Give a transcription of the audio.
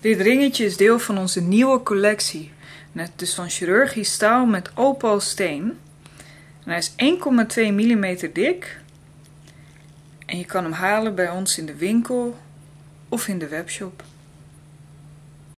Dit ringetje is deel van onze nieuwe collectie. Het is dus van chirurgisch staal met opalsteen. En hij is 1,2 mm dik. En je kan hem halen bij ons in de winkel of in de webshop.